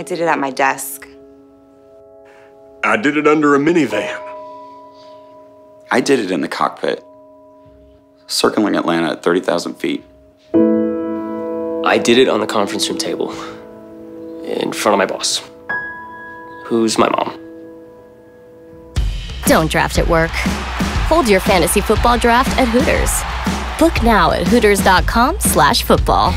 I did it at my desk. I did it under a minivan. I did it in the cockpit, circling Atlanta at 30,000 feet. I did it on the conference room table in front of my boss, who's my mom. Don't draft at work. Hold your fantasy football draft at Hooters. Book now at hooters.com/slash football.